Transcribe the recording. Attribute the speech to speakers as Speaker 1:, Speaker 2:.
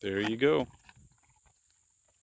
Speaker 1: There you go.